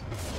you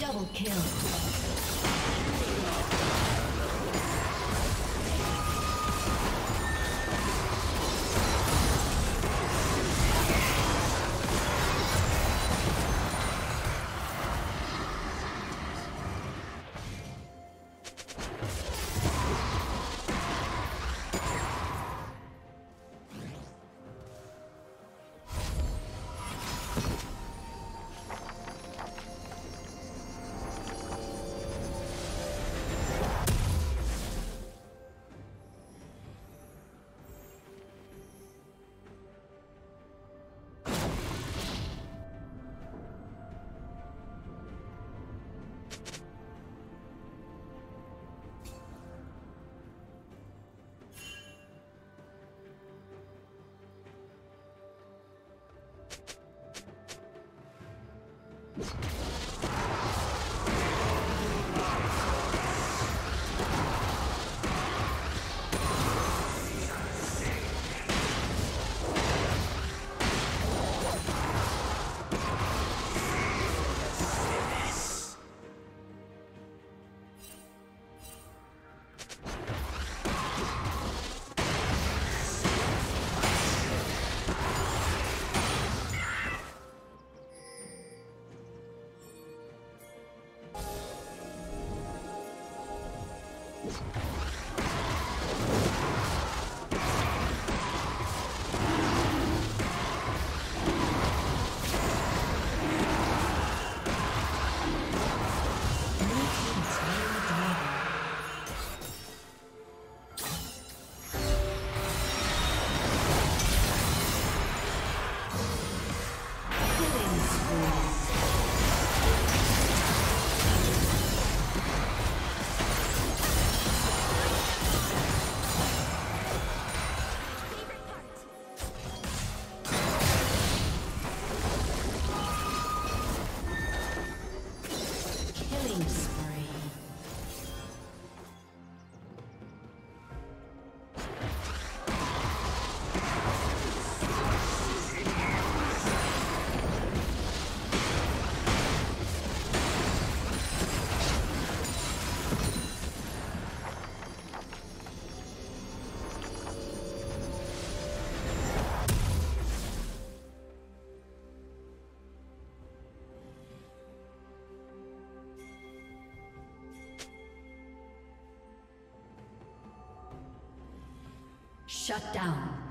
Double kill. Shut down.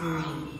Spree.